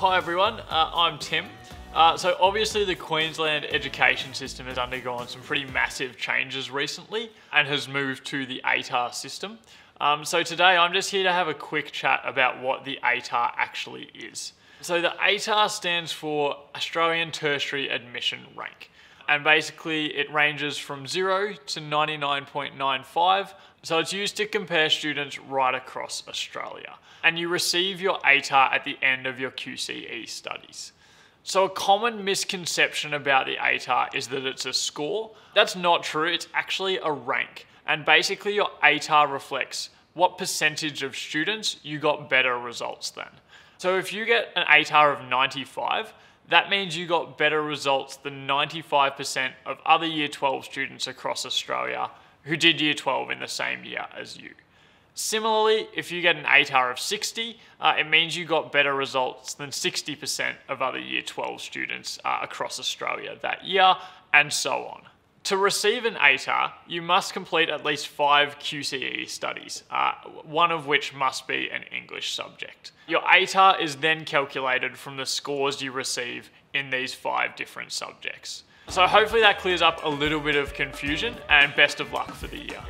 Hi everyone, uh, I'm Tim. Uh, so obviously the Queensland education system has undergone some pretty massive changes recently and has moved to the ATAR system. Um, so today I'm just here to have a quick chat about what the ATAR actually is. So the ATAR stands for Australian Tertiary Admission Rank and basically it ranges from 0 to 99.95 so it's used to compare students right across Australia and you receive your ATAR at the end of your QCE studies. So a common misconception about the ATAR is that it's a score. That's not true, it's actually a rank. And basically your ATAR reflects what percentage of students you got better results than. So if you get an ATAR of 95, that means you got better results than 95% of other year 12 students across Australia who did year 12 in the same year as you. Similarly, if you get an ATAR of 60, uh, it means you got better results than 60% of other year 12 students uh, across Australia that year, and so on. To receive an ATAR, you must complete at least five QCE studies, uh, one of which must be an English subject. Your ATAR is then calculated from the scores you receive in these five different subjects. So hopefully that clears up a little bit of confusion and best of luck for the year.